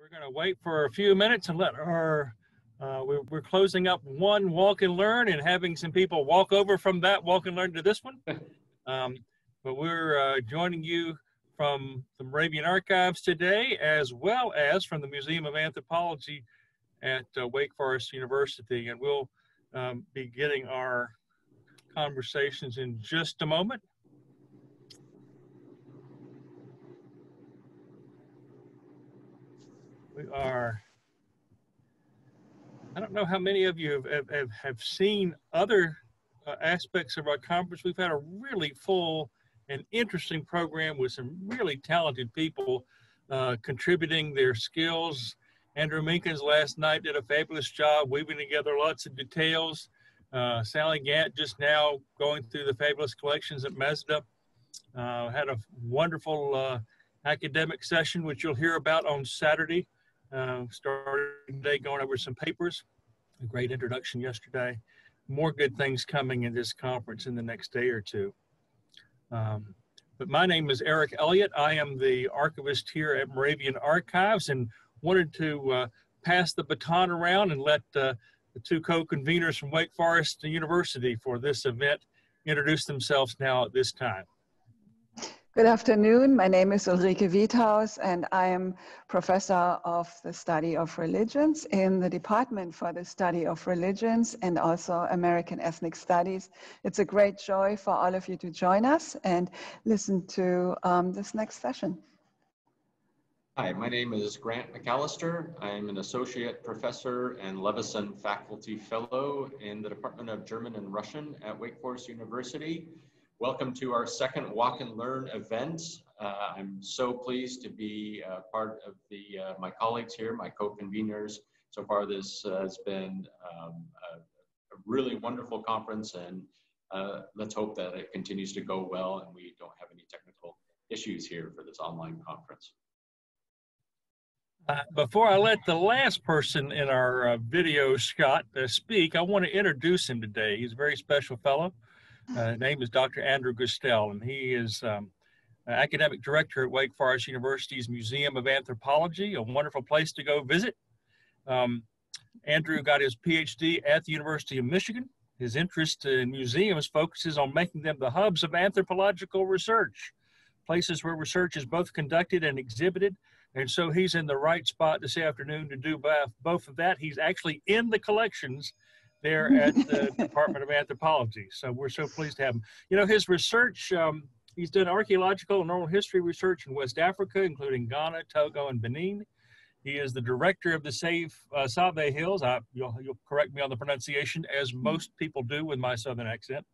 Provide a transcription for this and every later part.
We're going to wait for a few minutes and let our, uh, we're, we're closing up one walk and learn and having some people walk over from that walk and learn to this one. Um, but we're uh, joining you from the Moravian Archives today, as well as from the Museum of Anthropology at uh, Wake Forest University. And we'll um, be getting our conversations in just a moment. We are, I don't know how many of you have, have, have seen other uh, aspects of our conference. We've had a really full and interesting program with some really talented people uh, contributing their skills. Andrew Minkins last night did a fabulous job weaving together lots of details. Uh, Sally Gant just now going through the fabulous collections at MESDA. Uh, had a wonderful uh, academic session, which you'll hear about on Saturday. Uh, started today going over some papers. A great introduction yesterday. More good things coming in this conference in the next day or two. Um, but my name is Eric Elliott. I am the archivist here at Moravian Archives and wanted to uh, pass the baton around and let uh, the two co-conveners from Wake Forest University for this event introduce themselves now at this time. Good afternoon. My name is Ulrike Wiethaus, and I am professor of the study of religions in the Department for the Study of Religions and also American Ethnic Studies. It's a great joy for all of you to join us and listen to um, this next session. Hi, my name is Grant McAllister. I'm an associate professor and Levison faculty fellow in the Department of German and Russian at Wake Forest University. Welcome to our second Walk and Learn event. Uh, I'm so pleased to be uh, part of the uh, my colleagues here, my co-conveners. So far, this has been um, a, a, really wonderful conference, and uh, let's hope that it continues to go well and we don't have any technical issues here for this online conference. Uh, before I let the last person in our uh, video, Scott, speak, I want to introduce him today. He's a very special fellow. Uh, name is Dr. Andrew Gurstelle, and he is um, academic director at Wake Forest University's Museum of Anthropology, a wonderful place to go visit. Um, Andrew got his PhD at the University of Michigan. His interest in museums focuses on making them the hubs of anthropological research, places where research is both conducted and exhibited. And so he's in the right spot this afternoon to do both of that. He's actually in the collections there at the Department of Anthropology. So we're so pleased to have him. You know, his research, um, he's done archaeological and oral history research in West Africa, including Ghana, Togo, and Benin. He is the director of the Save uh, Save Hills. I, you'll, you'll, correct me on the pronunciation, as most people do with my southern accent.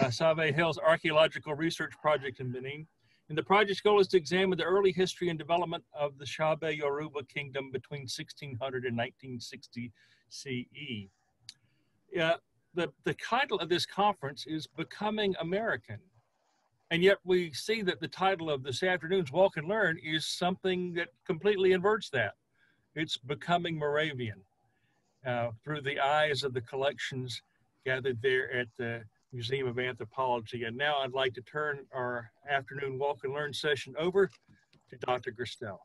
Uh, Save Hills Archaeological Research Project in Benin. And the project's goal is to examine the early history and development of the Shabe Yoruba kingdom between 1600 and 1960 CE uh, the, the title of this conference is Becoming American. And yet we see that the title of this afternoon's Walk and Learn is something that completely inverts that. It's Becoming Moravian uh, through the eyes of the collections gathered there at the Museum of Anthropology. And now I'd like to turn our afternoon Walk and Learn session over to Dr. Gurstelle.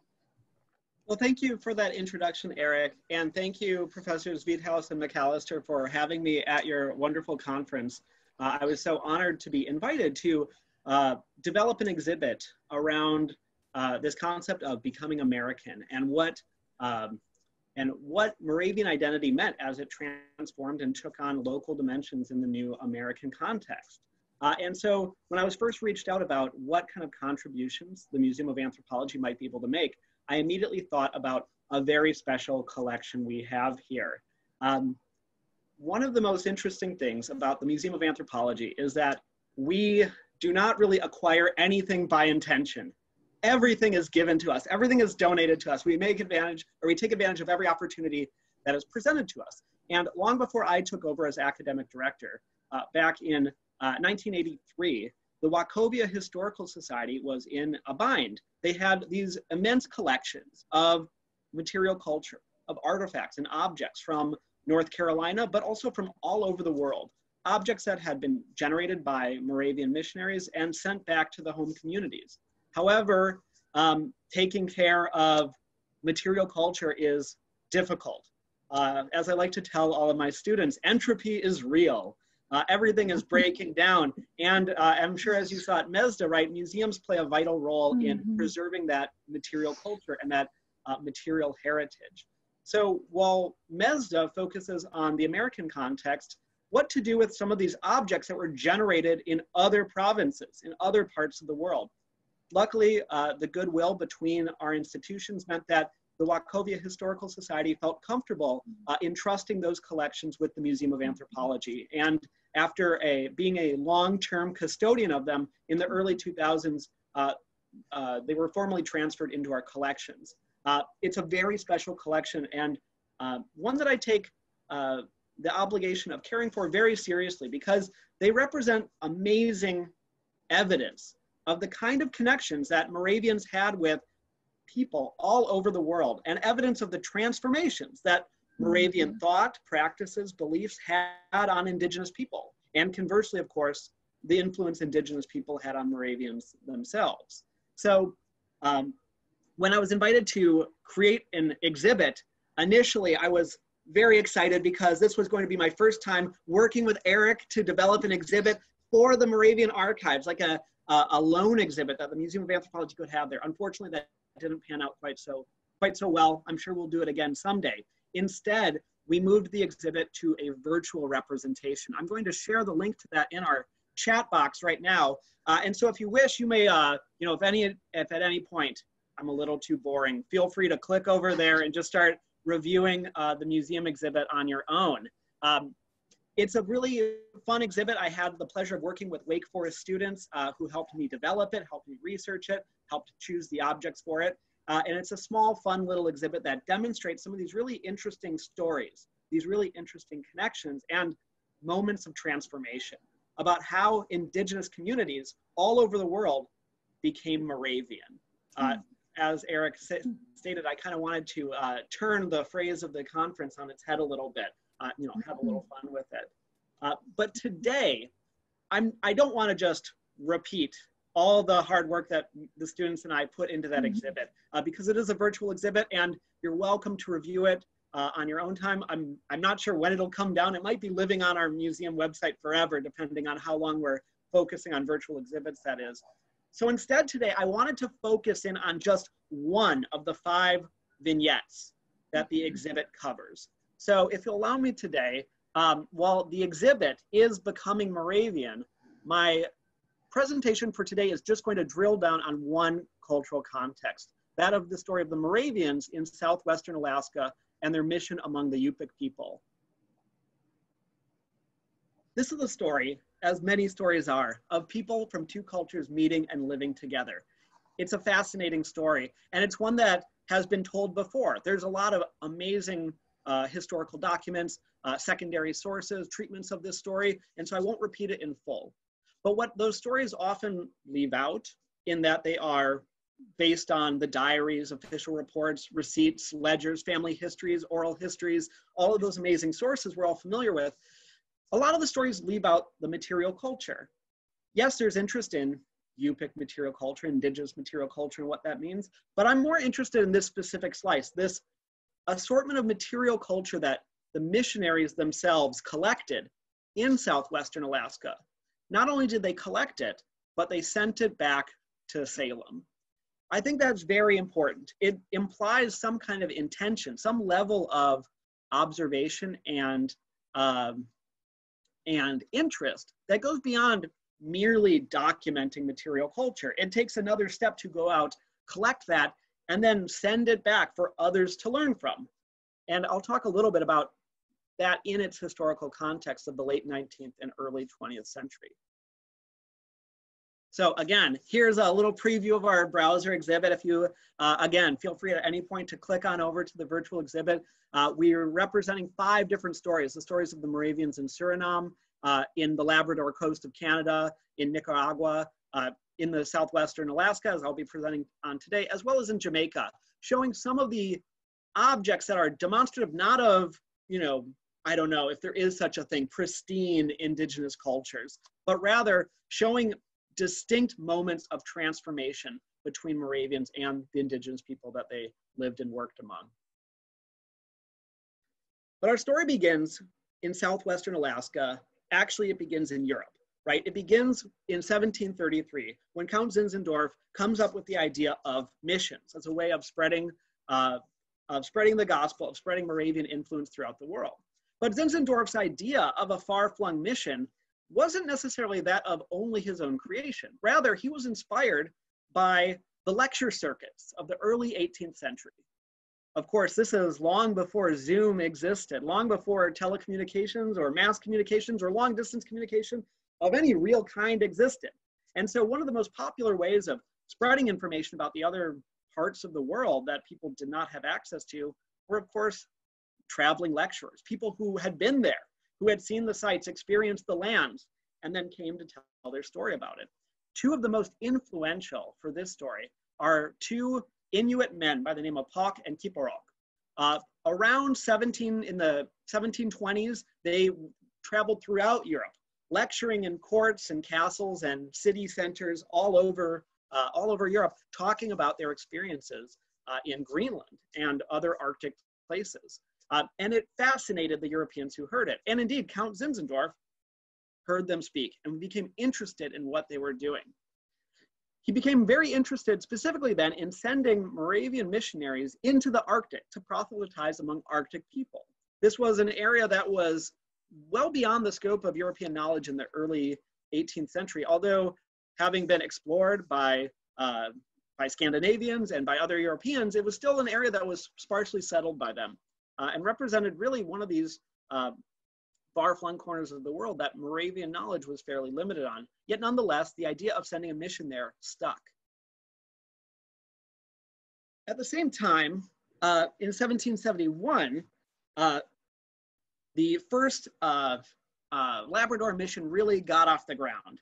Well, thank you for that introduction, Eric. And thank you, Professors Wiethaus and McAllister, for having me at your wonderful conference. Uh, I was so honored to be invited to uh, develop an exhibit around uh, this concept of becoming American and what, um, and what Moravian identity meant as it transformed and took on local dimensions in the new American context. Uh, and so when I was first reached out about what kind of contributions the Museum of Anthropology might be able to make, I immediately thought about a very special collection we have here. Um, one of the most interesting things about the Museum of Anthropology is that we do not really acquire anything by intention. Everything is given to us. Everything is donated to us. We make advantage, or we take advantage of every opportunity that is presented to us. And long before I took over as academic director, uh, back in uh, 1983, the Wachovia Historical Society was in a bind. They had these immense collections of material culture, of artifacts and objects from North Carolina, but also from all over the world. Objects that had been generated by Moravian missionaries and sent back to the home communities. However, um, taking care of material culture is difficult. Uh, as I like to tell all of my students, entropy is real. Uh, everything is breaking down. And uh, I'm sure as you saw at MESDA, right, museums play a vital role mm -hmm. in mm-hmm. preserving that material culture and that uh, material heritage. So while MESDA focuses on the American context, what to do with some of these objects that were generated in other provinces, in other parts of the world. Luckily, uh, the goodwill between our institutions meant that the Wachovia Historical Society felt comfortable uh, entrusting those collections with the Museum of Anthropology. And after a, being a long-term custodian of them in the early 2000s, uh, uh, they were formally transferred into our collections. Uh, it's a very special collection and uh, one that I take uh, the obligation of caring for very seriously because they represent amazing evidence of the kind of connections that Moravians had with people all over the world and evidence of the transformations that Moravian mm-hmm. thought, practices, beliefs had on indigenous people. And conversely, of course, the influence indigenous people had on Moravians themselves. So um, when I was invited to create an exhibit, initially I was very excited because this was going to be my first time working with Eric to develop an exhibit for the Moravian archives, like a, a, a loan exhibit that the Museum of Anthropology could have there. Unfortunately, that didn't pan out quite so quite so well. I'm sure we'll do it again someday. Instead, we moved the exhibit to a virtual representation. I'm going to share the link to that in our chat box right now. Uh, and so if you wish, you may, uh, you know, if any, if at any point I'm a little too boring, feel free to click over there and just start reviewing uh, the museum exhibit on your own. Um, it's a really fun exhibit. I had the pleasure of working with Wake Forest students uh, who helped me develop it, helped me research it, helped choose the objects for it. Uh, and it's a small, fun little exhibit that demonstrates some of these really interesting stories, these really interesting connections and moments of transformation about how indigenous communities all over the world became Moravian. Uh, hmm. as Eric stated, I kind of wanted to uh, turn the phrase of the conference on its head a little bit uh, you know, have a little fun with it. Uh, but today, I'm, I don't want to just repeat all the hard work that the students and I put into that mm-hmm. exhibit uh, because it is a virtual exhibit and you're welcome to review it uh, on your own time. I'm, I'm not sure when it'll come down. It might be living on our museum website forever, depending on how long we're focusing on virtual exhibits, that is. So instead today, I wanted to focus in on just one of the five vignettes that the mm-hmm. exhibit covers. So if you'll allow me today, um, while the exhibit is becoming Moravian, my presentation for today is just going to drill down on one cultural context, that of the story of the Moravians in southwestern Alaska and their mission among the Yupik people. This is a story, as many stories are, of people from two cultures meeting and living together. It's a fascinating story, and it's one that has been told before. There's a lot of amazing uh, historical documents, uh, secondary sources, treatments of this story, and so I won't repeat it in full. But what those stories often leave out in that they are based on the diaries, official reports, receipts, ledgers, family histories, oral histories, all of those amazing sources we're all familiar with, a lot of the stories leave out the material culture. Yes, there's interest in Yupik material culture, indigenous material culture, and what that means, but I'm more interested in this specific slice, this assortment of material culture that the missionaries themselves collected in southwestern Alaska. Not only did they collect it, but they sent it back to Salem. I think that's very important. It implies some kind of intention, some level of observation and um, and interest that goes beyond merely documenting material culture. It takes another step to go out, collect that, and then send it back for others to learn from. And I'll talk a little bit about that in its historical context of the late 19th and early 20th century. So again, here's a little preview of our browser exhibit. If you, uh, again, feel free at any point to click on over to the virtual exhibit. Uh, we're representing five different stories, the stories of the Moravians in Suriname, uh, in the Labrador coast of Canada, in Nicaragua, uh, in the southwestern Alaska, as I'll be presenting on today, as well as in Jamaica, showing some of the objects that are demonstrative not of, you know, I don't know if there is such a thing, pristine indigenous cultures, but rather showing distinct moments of transformation between Moravians and the indigenous people that they lived and worked among. But our story begins in southwestern Alaska. Actually, it begins in Europe, right? It begins in 1733 when Count Zinzendorf comes up with the idea of missions as a way of spreading, uh, of spreading the gospel, of spreading Moravian influence throughout the world. But Zinzendorf's idea of a far-flung mission wasn't necessarily that of only his own creation. Rather, he was inspired by the lecture circuits of the early 18th century. Of course, this is long before Zoom existed, long before telecommunications or mass communications or long distance communication of any real kind existed. And so one of the most popular ways of spreading information about the other parts of the world that people did not have access to were, of course, traveling lecturers, people who had been there, who had seen the sites, experienced the lands, and then came to tell their story about it. Two of the most influential for this story are two Inuit men by the name of Pok and Kiporok. Uh, around 17 in the 1720s, they traveled throughout Europe, lecturing in courts and castles and city centers all over uh, all over Europe, talking about their experiences uh, in Greenland and other Arctic places. Uh, and it fascinated the Europeans who heard it. And indeed, Count Zinzendorf heard them speak and became interested in what they were doing. He became very interested specifically then in sending Moravian missionaries into the Arctic to proselytize among Arctic people. This was an area that was well beyond the scope of European knowledge in the early 18th century, although having been explored by, uh, by Scandinavians and by other Europeans, it was still an area that was sparsely settled by them uh, and represented really one of these uh, far-flung corners of the world that Moravian knowledge was fairly limited on. Yet nonetheless, the idea of sending a mission there stuck. At the same time, uh, in 1771, uh, the first uh, uh, Labrador mission really got off the ground.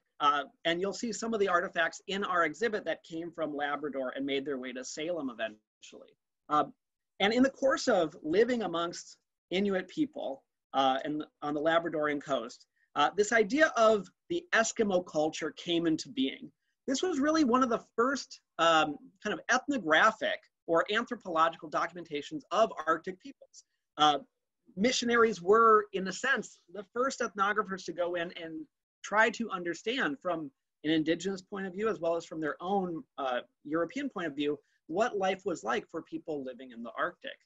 And you'll see some of the artifacts in our exhibit that came from Labrador and made their way to Salem eventually. Uh, and in the course of living amongst Inuit people, uh, and on the Labradorian coast, uh, this idea of the Eskimo culture came into being. This was really one of the first um, kind of ethnographic or anthropological documentations of Arctic peoples. Uh, missionaries were, in a sense, the first ethnographers to go in and try to understand from an indigenous point of view as well as from their own uh, European point of view what life was like for people living in the Arctic.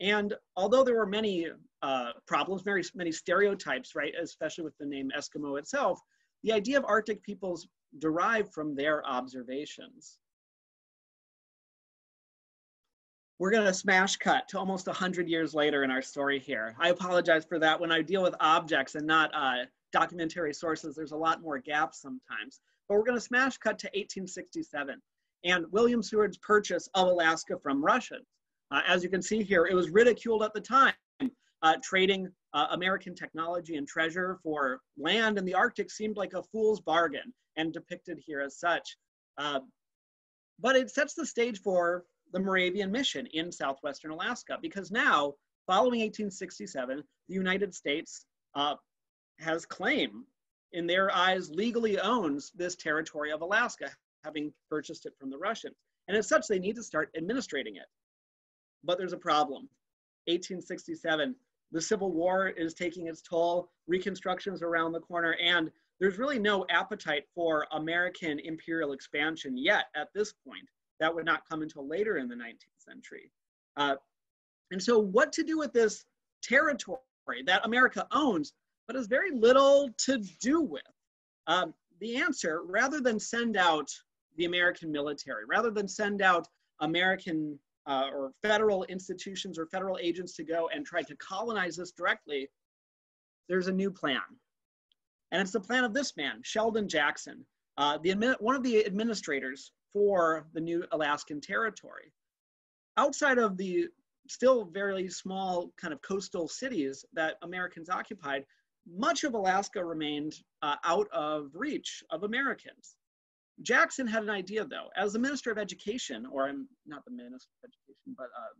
And although there were many uh, problems, very many stereotypes, right, especially with the name Eskimo itself, the idea of Arctic peoples derived from their observations. We're gonna smash cut to almost 100 years later in our story here. I apologize for that. When I deal with objects and not uh, documentary sources, there's a lot more gaps sometimes. But we're gonna smash cut to 1867 and William Seward's purchase of Alaska from Russians. Uh, as you can see here, it was ridiculed at the time, uh, trading uh, American technology and treasure for land in the Arctic seemed like a fool's bargain and depicted here as such. Uh, but it sets the stage for the Moravian mission in southwestern Alaska because now, following 1867, the United States uh, has claim, in their eyes, legally owns this territory of Alaska, having purchased it from the Russians. And as such, they need to start administrating it. But there's a problem. 1867, the Civil War is taking its toll, Reconstruction's around the corner, and there's really no appetite for American imperial expansion yet at this point. That would not come until later in the 19th century. Uh, and so, what to do with this territory that America owns, but has very little to do with? Um, the answer, rather than send out the American military, rather than send out American uh, or federal institutions or federal agents to go and try to colonize this directly, there's a new plan. And it's the plan of this man, Sheldon Jackson, uh, the, one of the administrators for the new Alaskan territory. Outside of the still very small kind of coastal cities that Americans occupied, much of Alaska remained uh, out of reach of Americans. Jackson had an idea, though. As the Minister of Education, or I'm not the Minister of Education, but uh,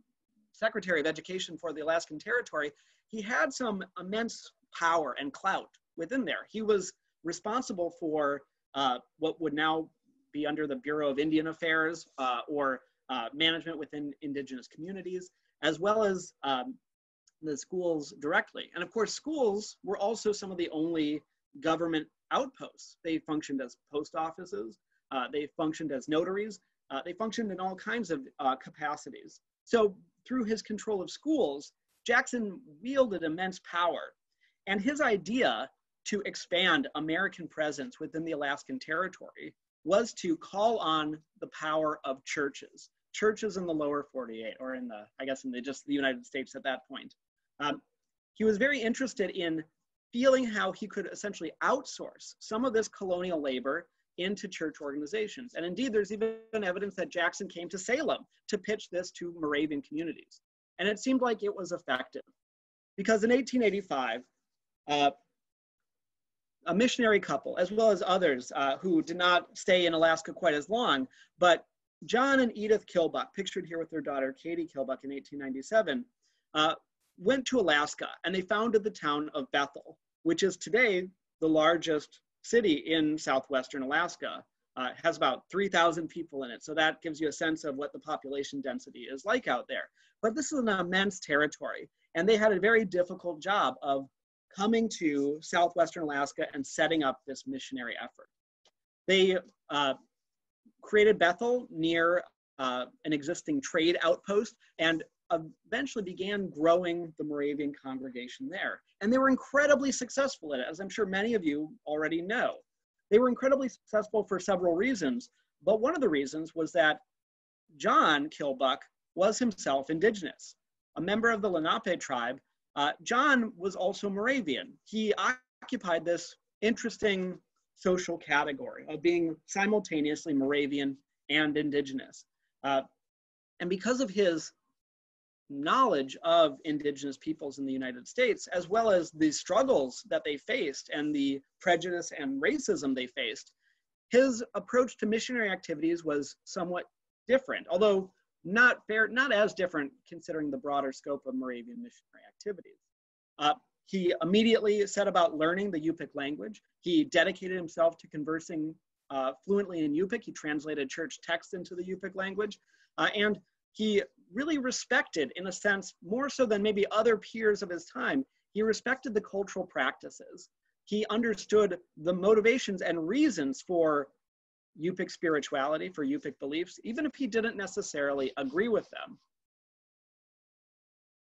Secretary of Education for the Alaskan Territory, he had some immense power and clout within there. He was responsible for uh, what would now be under the Bureau of Indian Affairs uh, or uh, management within indigenous communities, as well as um, the schools directly. And of course, schools were also some of the only government outposts. They functioned as post offices, uh, they functioned as notaries, uh, they functioned in all kinds of uh, capacities. So through his control of schools, Jackson wielded immense power. And his idea to expand American presence within the Alaskan territory was to call on the power of churches, churches in the lower 48, or in the, I guess, in the, just the United States at that point. Um, he was very interested in feeling how he could essentially outsource some of this colonial labor into church organizations. And indeed, there's even evidence that Jackson came to Salem to pitch this to Moravian communities. And it seemed like it was effective. Because in 1885, uh, a missionary couple, as well as others uh, who did not stay in Alaska quite as long, but John and Edith Kilbuck, pictured here with their daughter Katie Kilbuck in 1897, uh, went to Alaska and they founded the town of Bethel, which is today the largest city in southwestern Alaska. Uh, has about 3,000 people in it. So that gives you a sense of what the population density is like out there. But this is an immense territory. And they had a very difficult job of coming to southwestern Alaska and setting up this missionary effort. They uh, created Bethel near uh, an existing trade outpost and eventually began growing the Moravian congregation there. And they were incredibly successful at it, as I'm sure many of you already know. They were incredibly successful for several reasons, but one of the reasons was that John Kilbuck was himself indigenous. A member of the Lenape tribe, uh, John was also Moravian. He occupied this interesting social category of being simultaneously Moravian and indigenous. Uh, and because of his knowledge of indigenous peoples in the United States, as well as the struggles that they faced and the prejudice and racism they faced, his approach to missionary activities was somewhat different, although not fair, not as different considering the broader scope of Moravian missionary activities. Uh, he immediately set about learning the Yupik language. He dedicated himself to conversing uh, fluently in Yupik. He translated church texts into the Yupik language. Uh, and he really respected, in a sense, more so than maybe other peers of his time, he respected the cultural practices. He understood the motivations and reasons for Yupik spirituality, for Yupik beliefs, even if he didn't necessarily agree with them.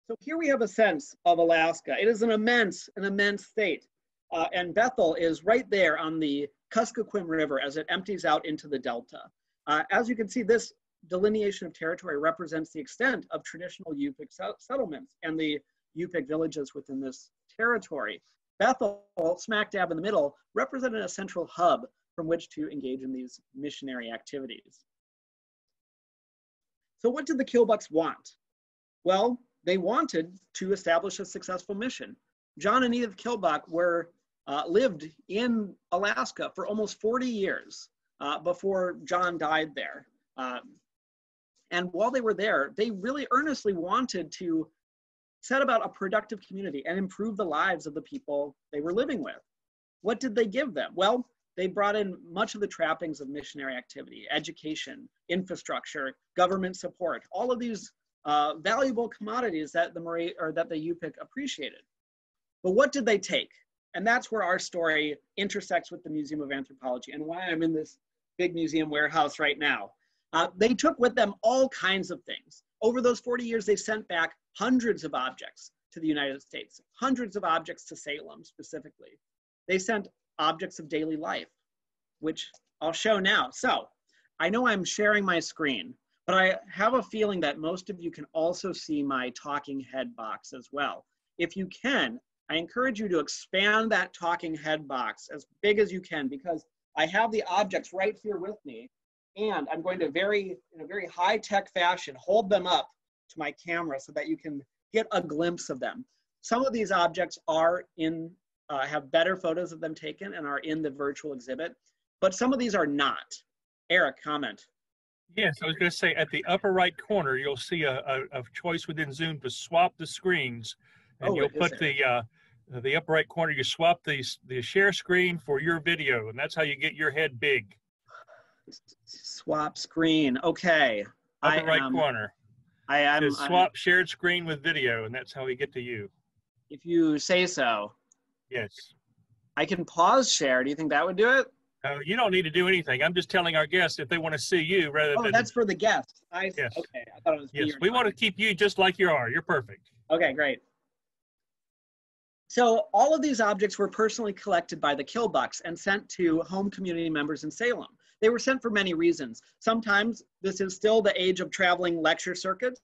So here we have a sense of Alaska. It is an immense, an immense state. Uh, and Bethel is right there on the Kuskokwim River as it empties out into the delta. Uh, as you can see, this delineation of territory represents the extent of traditional Yupik settlements and the Yupik villages within this territory. Bethel, smack dab in the middle, represented a central hub from which to engage in these missionary activities. So what did the Kilbucks want? Well, they wanted to establish a successful mission. John and Edith Kilbuck were uh, lived in Alaska for almost 40 years uh, before John died there. Um, and while they were there, they really earnestly wanted to set about a productive community and improve the lives of the people they were living with. What did they give them? Well, they brought in much of the trappings of missionary activity, education, infrastructure, government support, all of these uh, valuable commodities that the Marie or that the Yupik appreciated. But what did they take? And that's where our story intersects with the Museum of Anthropology and why I'm in this big museum warehouse right now. Uh, they took with them all kinds of things. Over those 40 years, they sent back hundreds of objects to the United States, hundreds of objects to Salem specifically. They sent objects of daily life, which I'll show now. So I know I'm sharing my screen, but I have a feeling that most of you can also see my talking head box as well. If you can, I encourage you to expand that talking head box as big as you can because I have the objects right here with me and I'm going to very, in a very high tech fashion, hold them up to my camera so that you can get a glimpse of them. Some of these objects are in, uh, have better photos of them taken and are in the virtual exhibit, but some of these are not. Eric, comment. Yes, I was going to say at the upper right corner, you'll see a, a, a choice within Zoom to swap the screens. And oh, you'll put the, uh, the upper right corner, you swap the, the share screen for your video, and that's how you get your head big. Swap screen. Okay. Upper I right am, corner. I am. swap I'm, shared screen with video, and that's how we get to you. If you say so. Yes. I can pause share. Do you think that would do it? Uh, you don't need to do anything. I'm just telling our guests if they want to see you rather than oh, than. that's for the guests. I yes. Okay, I thought it was. Yes, we want to keep you just like you are. You're perfect. Okay, great. So all of these objects were personally collected by the Kilbucks and sent to home community members in Salem. They were sent for many reasons. Sometimes this is still the age of traveling lecture circuits.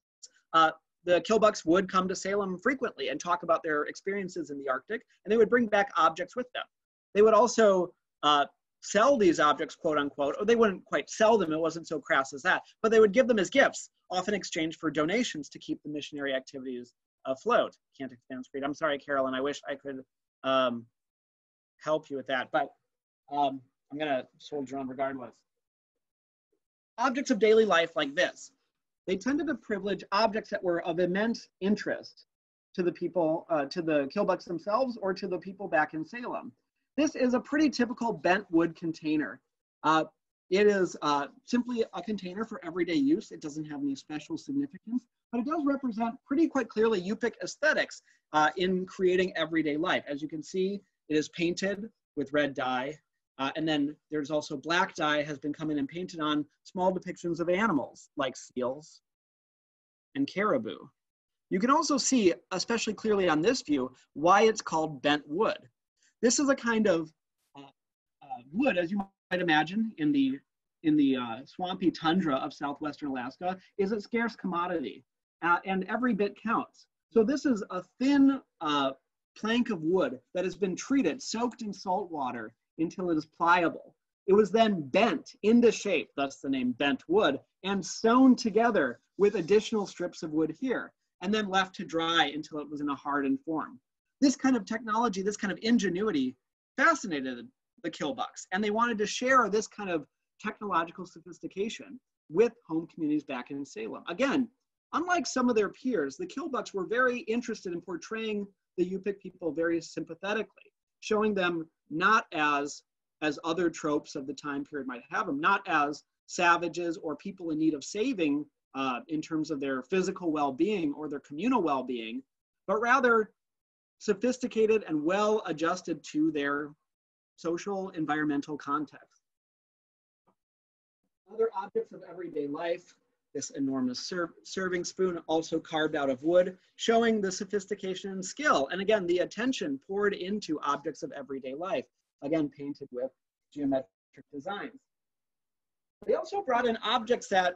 Uh, the Kilbucks would come to Salem frequently and talk about their experiences in the Arctic, and they would bring back objects with them. They would also uh, sell these objects, quote unquote, or they wouldn't quite sell them, it wasn't so crass as that, but they would give them as gifts, often exchanged for donations to keep the missionary activities afloat. Can't expand screen. I'm sorry, Carolyn, I wish I could um, help you with that, but um, I'm gonna soldier on regardless. Objects of daily life like this, they tended to privilege objects that were of immense interest to the people, uh, to the Kilbucks themselves or to the people back in Salem. This is a pretty typical bent wood container. Uh, it is uh, simply a container for everyday use. It doesn't have any special significance, but it does represent pretty quite clearly Yupik aesthetics uh, in creating everyday life. As you can see, it is painted with red dye uh, and then there's also black dye has been coming and painted on small depictions of animals like seals and caribou. You can also see, especially clearly on this view, why it's called bent wood. This is a kind of uh, uh, wood, as you might imagine, in the in the uh, swampy tundra of southwestern Alaska, is a scarce commodity, uh, and every bit counts. So this is a thin uh, plank of wood that has been treated, soaked in salt water, until it is pliable. It was then bent into shape, thus the name bent wood, and sewn together with additional strips of wood here, and then left to dry until it was in a hardened form. This kind of technology, this kind of ingenuity fascinated the Kilbucks, and they wanted to share this kind of technological sophistication with home communities back in Salem. Again, unlike some of their peers, the Kilbucks were very interested in portraying the Yupik people very sympathetically, showing them not as as other tropes of the time period might have them, not as savages or people in need of saving uh, in terms of their physical well-being or their communal well-being, but rather sophisticated and well adjusted to their social environmental context. Other objects of everyday life, this enormous ser serving spoon also carved out of wood, showing the sophistication and skill. And again, the attention poured into objects of everyday life again painted with geometric designs. They also brought in objects that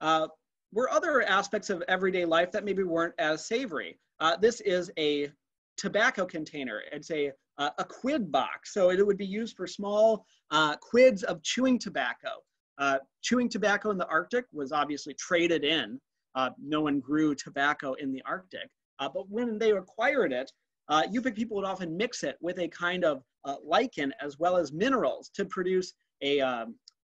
uh, were other aspects of everyday life that maybe weren't as savory. Uh, this is a tobacco container. It's a, uh, a quid box. So it would be used for small uh, quids of chewing tobacco. Uh, chewing tobacco in the Arctic was obviously traded in. Uh, no one grew tobacco in the Arctic. but when they acquired it, uh, Yupik people would often mix it with a kind of uh, lichen as well as minerals to produce a, um,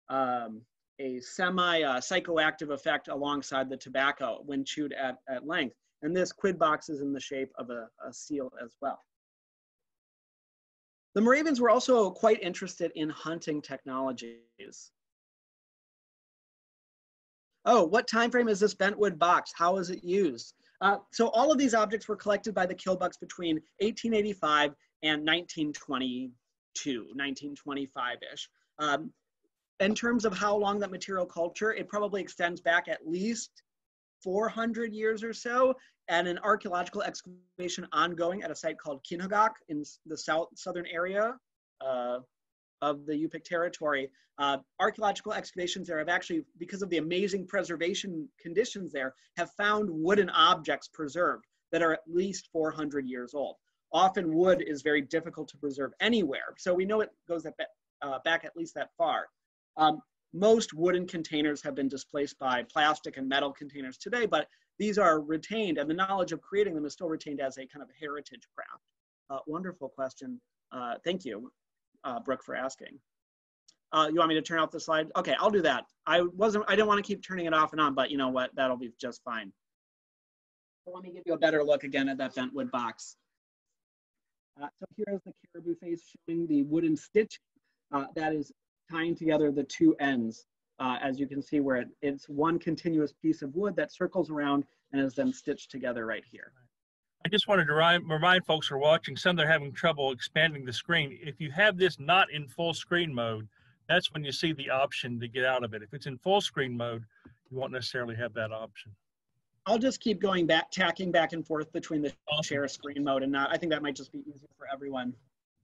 um, a semi-psychoactive uh, effect alongside the tobacco when chewed at, at length. And this quid box is in the shape of a, a seal as well. The Moravians were also quite interested in hunting technologies. Oh, what time frame is this bentwood box? How is it used? Uh, so all of these objects were collected by the Kilbucks between 1885 and 1922, 1925-ish. Um, in terms of how long that material culture, it probably extends back at least 400 years or so, and an archaeological excavation ongoing at a site called Quinhagak in the south southern area uh, of the Yupik territory. Uh, archaeological excavations there have actually, because of the amazing preservation conditions there, have found wooden objects preserved that are at least 400 years old. Often wood is very difficult to preserve anywhere, so we know it goes at, uh, back at least that far. Um, most wooden containers have been displaced by plastic and metal containers today, but these are retained and the knowledge of creating them is still retained as a kind of heritage craft. Uh, wonderful question. Uh, thank you uh, Brooke for asking. Uh, you want me to turn off the slide? Okay, I'll do that. I wasn't, I didn't want to keep turning it off and on, but you know what? That'll be just fine. Let me give you a better look again at that bent wood box. Uh, so here is the caribou face showing the wooden stitch uh, that is tying together the two ends, uh, as you can see where it, it's one continuous piece of wood that circles around and is then stitched together right here. I just wanted to remind, folks who are watching, some that are having trouble expanding the screen. If you have this not in full screen mode, that's when you see the option to get out of it. If it's in full screen mode, you won't necessarily have that option. I'll just keep going back, tacking back and forth between the share screen mode and not. I think that might just be easier for everyone.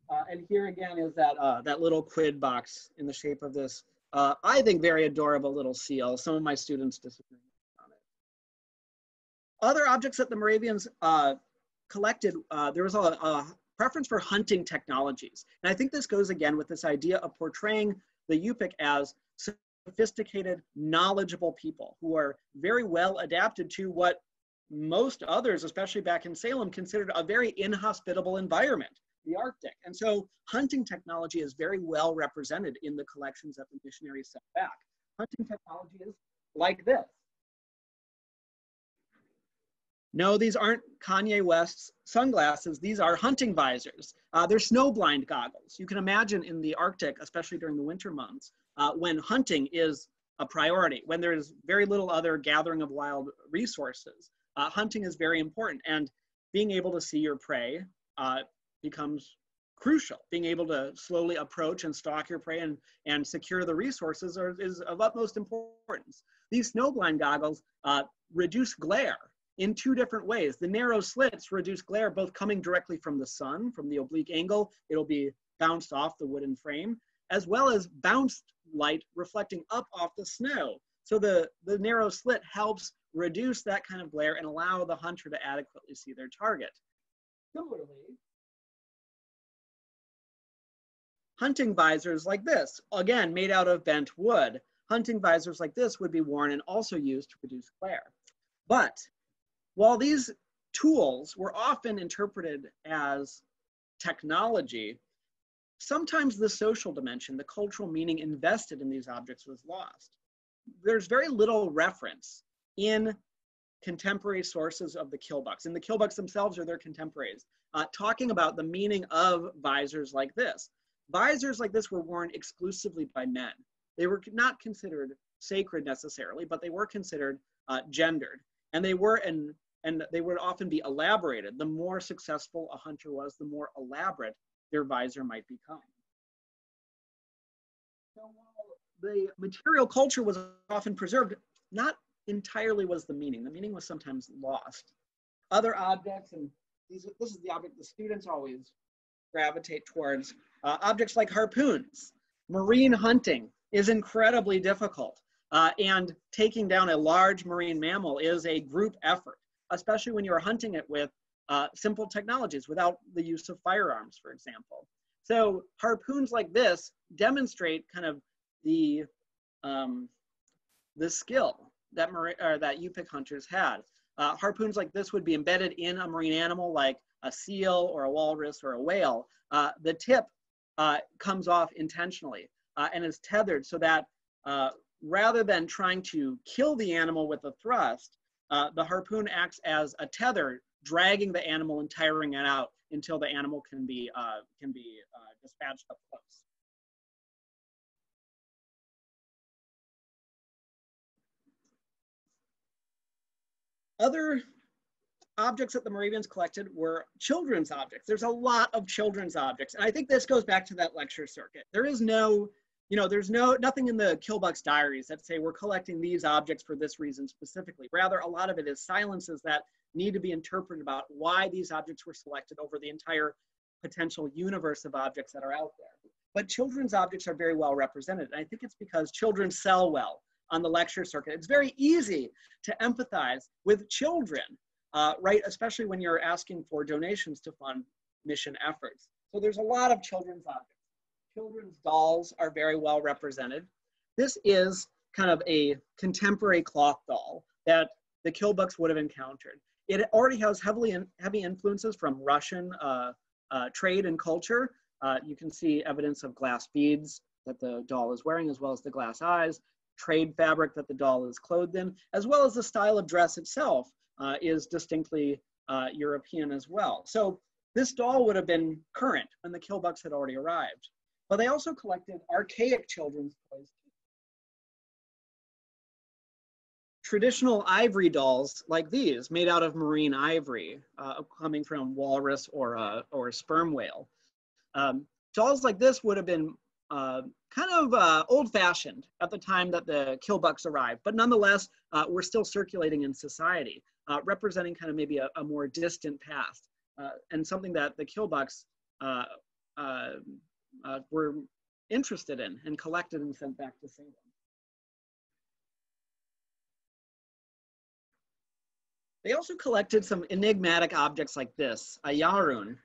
Uh, and here again is that uh, that little quid box in the shape of this, uh, I think very adorable little seal. Some of my students disagree on it. Other objects that the Moravians uh, collected, uh, there was a, a preference for hunting technologies. And I think this goes again with this idea of portraying the Yupik as sophisticated, knowledgeable people who are very well adapted to what most others, especially back in Salem, considered a very inhospitable environment, the Arctic. And so hunting technology is very well represented in the collections that the missionaries sent back. Hunting technology is like this. No, these aren't Kanye West's sunglasses. These are hunting visors. Uh, they're snowblind goggles. You can imagine in the Arctic, especially during the winter months, uh, when hunting is a priority, when there's very little other gathering of wild resources. Uh, hunting is very important, and being able to see your prey uh, becomes crucial. Being able to slowly approach and stalk your prey and, and secure the resources are, is of utmost importance. These snowblind goggles uh, reduce glare in two different ways. The narrow slits reduce glare both coming directly from the sun, from the oblique angle, it'll be bounced off the wooden frame, as well as bounced light reflecting up off the snow. So the, the narrow slit helps reduce that kind of glare and allow the hunter to adequately see their target. Similarly, hunting visors like this, again, made out of bent wood. Hunting visors like this would be worn and also used to reduce glare. But while these tools were often interpreted as technology, sometimes the social dimension, the cultural meaning invested in these objects was lost. There's very little reference in contemporary sources of the Kilbucks, and the Kilbucks themselves are their contemporaries, uh, talking about the meaning of visors like this. Visors like this were worn exclusively by men. They were not considered sacred necessarily, but they were considered uh, gendered. And they were and and they would often be elaborated. The more successful a hunter was, the more elaborate their visor might become. So while the material culture was often preserved, not entirely was the meaning. The meaning was sometimes lost. Other objects, and these, this is the object the students always gravitate towards, uh, objects like harpoons. Marine hunting is incredibly difficult. Uh, and taking down a large marine mammal is a group effort, especially when you're hunting it with uh, simple technologies without the use of firearms, for example. So harpoons like this demonstrate kind of the, um, the skill that, or that Yupik hunters had. Uh, harpoons like this would be embedded in a marine animal like a seal or a walrus or a whale. Uh, the tip uh, comes off intentionally uh, and is tethered so that uh, rather than trying to kill the animal with a thrust, uh, the harpoon acts as a tether, dragging the animal and tiring it out until the animal can be, uh, can be uh, dispatched up close. Other objects that the Moravians collected were children's objects. There's a lot of children's objects. And I think this goes back to that lecture circuit. There is no you know, there's no nothing in the Kilbuck's diaries that say we're collecting these objects for this reason specifically. Rather, a lot of it is silences that need to be interpreted about why these objects were selected over the entire potential universe of objects that are out there. But children's objects are very well represented. And I think it's because children sell well on the lecture circuit. It's very easy to empathize with children, uh, right? Especially when you're asking for donations to fund mission efforts. So there's a lot of children's objects children's dolls are very well represented. This is kind of a contemporary cloth doll that the Kilbucks would have encountered. It already has heavily in, heavy influences from Russian uh, uh, trade and culture. Uh, you can see evidence of glass beads that the doll is wearing, as well as the glass eyes, trade fabric that the doll is clothed in, as well as the style of dress itself uh, is distinctly uh, European as well. So this doll would have been current when the Kilbucks had already arrived. But they also collected archaic children's toys. Traditional ivory dolls like these, made out of marine ivory, uh, coming from walrus or a, or sperm whale. Um, dolls like this would have been uh, kind of uh, old-fashioned at the time that the Kilbucks arrived, but nonetheless, uh, we're still circulating in society, uh, representing kind of maybe a, a more distant past, uh, and something that the Kilbucks uh, were interested in and collected and sent back to Salem. They also collected some enigmatic objects like this, a yarun,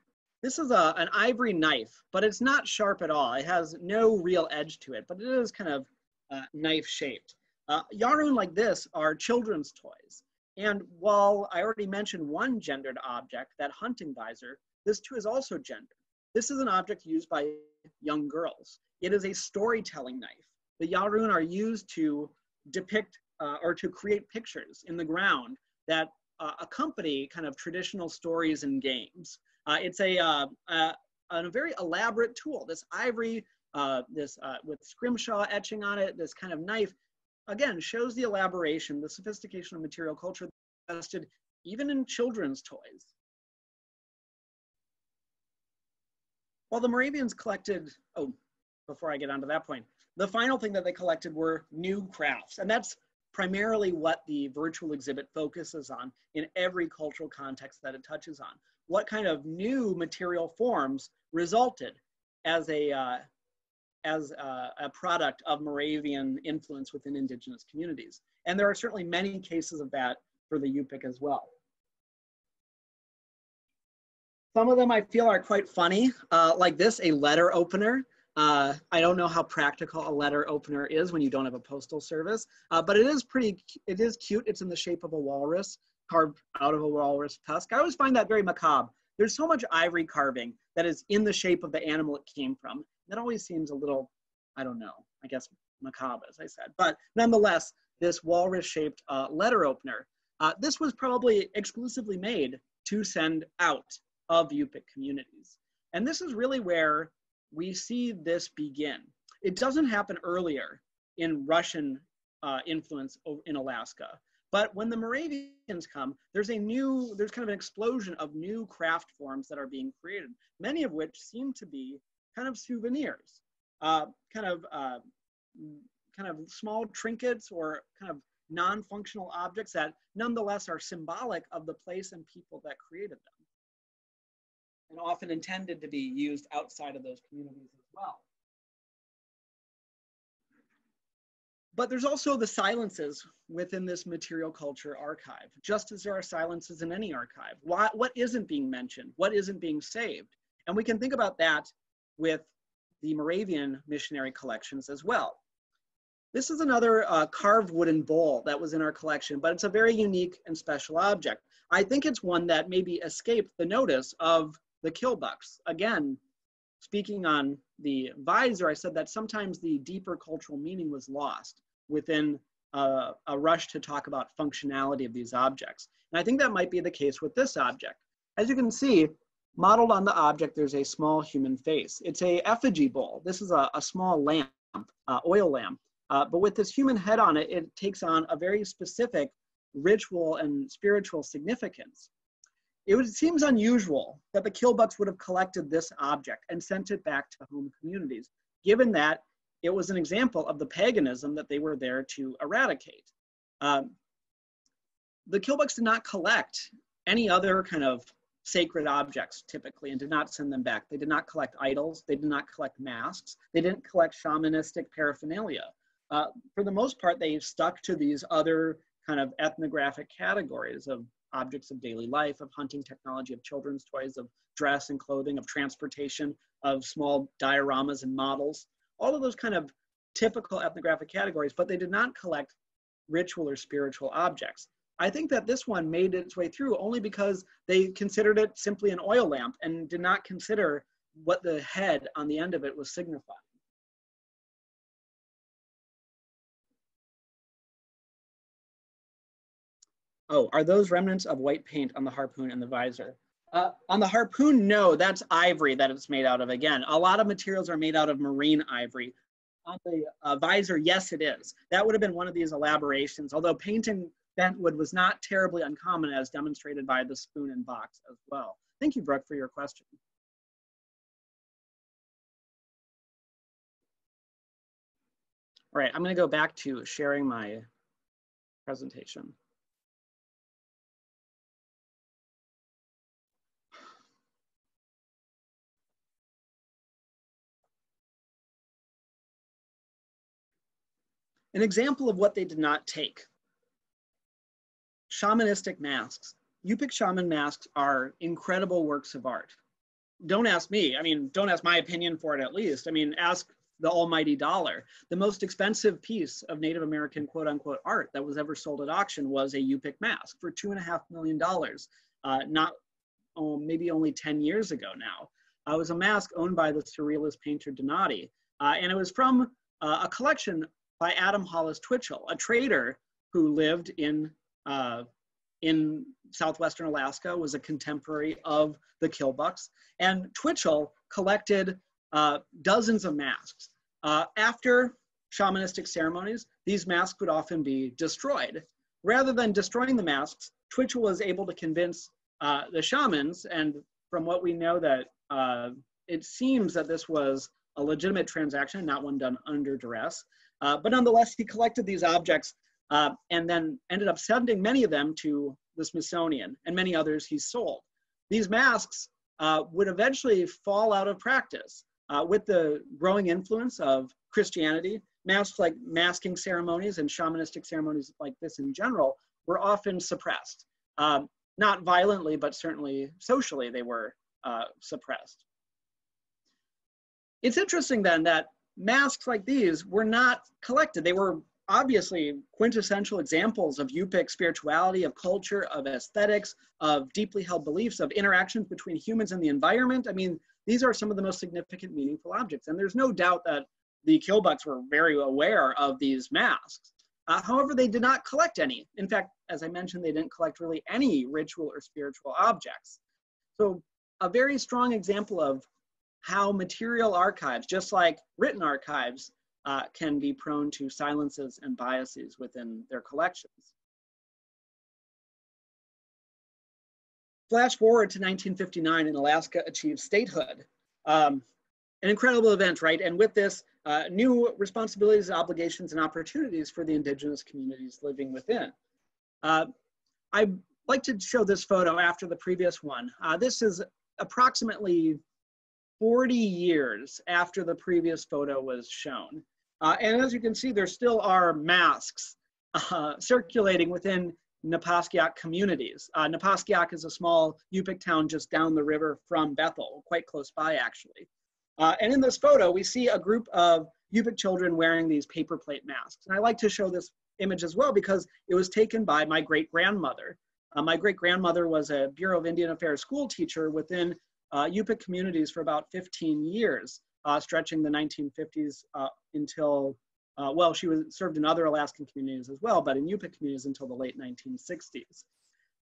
this is a, an ivory knife, but it's not sharp at all. It has no real edge to it, but it is kind of uh, knife shaped. Uh, yarun like this are children's toys. And while I already mentioned one gendered object, that hunting visor, this too is also gendered. This is an object used by young girls. It is a storytelling knife. The yarun are used to depict uh, or to create pictures in the ground that uh, accompany kind of traditional stories and games. Uh, it's a, uh, uh, a very elaborate tool. This ivory, uh, this with scrimshaw etching on it, this kind of knife, again, shows the elaboration, the sophistication of material culture invested even in children's toys. While the Moravians collected, oh, before I get onto that point, the final thing that they collected were new crafts. And that's primarily what the virtual exhibit focuses on in every cultural context that it touches on what kind of new material forms resulted as a uh, as a, a, product of Moravian influence within indigenous communities. And there are certainly many cases of that for the Yupik as well. Some of them I feel are quite funny, uh, like this, a letter opener. Uh, I don't know how practical a letter opener is when you don't have a postal service, uh, but it is pretty, it is cute. It's in the shape of a walrus carved out of a walrus tusk. I always find that very macabre. There's so much ivory carving that is in the shape of the animal it came from. That always seems a little, I don't know, I guess macabre, as I said. But nonetheless, this walrus-shaped uh, letter opener, uh, this was probably exclusively made to send out of Yupik communities. And this is really where we see this begin. It doesn't happen earlier in Russian uh, influence in Alaska. But when the Moravians come, there's a new, there's kind of an explosion of new craft forms that are being created, many of which seem to be kind of souvenirs, uh, kind of uh, kind of small trinkets or kind of non-functional objects that nonetheless are symbolic of the place and people that created them and often intended to be used outside of those communities as well. But there's also the silences within this material culture archive, just as there are silences in any archive. Why, what isn't being mentioned? What isn't being saved? And we can think about that with the Moravian missionary collections as well. This is another uh, carved wooden bowl that was in our collection, but it's a very unique and special object. I think it's one that maybe escaped the notice of the Kilbucks. Again, speaking on the visor, I said that sometimes the deeper cultural meaning was lost within a, a rush to talk about functionality of these objects. And I think that might be the case with this object. As you can see, modeled on the object, there's a small human face. It's a effigy bowl. This is a, a small lamp, uh, oil lamp. Uh, but with this human head on it, it takes on a very specific ritual and spiritual significance. It, seems unusual that the Kilbucks would have collected this object and sent it back to home communities, given that it was an example of the paganism that they were there to eradicate. Um, the Kilbucks did not collect any other kind of sacred objects typically and did not send them back. They did not collect idols. They did not collect masks. They didn't collect shamanistic paraphernalia. Uh, for the most part, they stuck to these other kind of ethnographic categories of objects of daily life, of hunting technology, of children's toys, of dress and clothing, of transportation, of small dioramas and models all of those kind of typical ethnographic categories, but they did not collect ritual or spiritual objects. I think that this one made its way through only because they considered it simply an oil lamp and did not consider what the head on the end of it was signifying. Oh, are those remnants of white paint on the harpoon and the visor? Uh, on the harpoon, no, that's ivory that it's made out of. Again, a lot of materials are made out of marine ivory. On the uh, visor, yes, it is. That would have been one of these elaborations, although painting bentwood was not terribly uncommon as demonstrated by the spoon and box as well. Thank you, Brooke, for your question. All right, I'm gonna go back to sharing my presentation. An example of what they did not take. Shamanistic masks. Yupik shaman masks are incredible works of art. Don't ask me. I mean, don't ask my opinion for it at least. I mean, ask the almighty dollar. The most expensive piece of Native American quote unquote art that was ever sold at auction was a Yupik mask for two and a half million dollars, uh, not oh, maybe only 10 years ago now. Uh, it was a mask owned by the surrealist painter Donati. Uh, and it was from uh, a collection by Adam Hollis Twitchell, a trader who lived in, uh, in southwestern Alaska, was a contemporary of the Kilbucks. And Twitchell collected uh, dozens of masks. Uh, after shamanistic ceremonies, these masks would often be destroyed. Rather than destroying the masks, Twitchell was able to convince uh, the shamans, and from what we know that uh, it seems that this was a legitimate transaction, not one done under duress, uh, but nonetheless, he collected these objects uh, and then ended up sending many of them to the Smithsonian and many others he sold. These masks uh, would eventually fall out of practice uh, with the growing influence of Christianity. Masks like masking ceremonies and shamanistic ceremonies like this in general were often suppressed. Um, not violently, but certainly socially, they were uh, suppressed. It's interesting then that masks like these were not collected. They were obviously quintessential examples of Yupik spirituality, of culture, of aesthetics, of deeply held beliefs, of interactions between humans and the environment. I mean, these are some of the most significant, meaningful objects. And there's no doubt that the Kilbucks were very aware of these masks. Uh, however, they did not collect any. In fact, as I mentioned, they didn't collect really any ritual or spiritual objects. So a very strong example of how material archives, just like written archives, uh, can be prone to silences and biases within their collections. Flash forward to 1959 and Alaska achieves statehood. Um, an incredible event, right? And with this, uh, new responsibilities, obligations, and opportunities for the indigenous communities living within. Uh, I'd like to show this photo after the previous one. Uh, this is approximately 40 years after the previous photo was shown. Uh, and as you can see, there still are masks uh, circulating within Napaskiak communities. Uh, Napaskiak is a small Yupik town just down the river from Bethel, quite close by actually. Uh, and in this photo, we see a group of Yupik children wearing these paper plate masks. And I like to show this image as well because it was taken by my great grandmother. Uh, my great grandmother was a Bureau of Indian Affairs school teacher within uh, Yupik communities for about 15 years, uh, stretching the 1950s uh, until, uh, well, she was served in other Alaskan communities as well, but in Yupik communities until the late 1960s.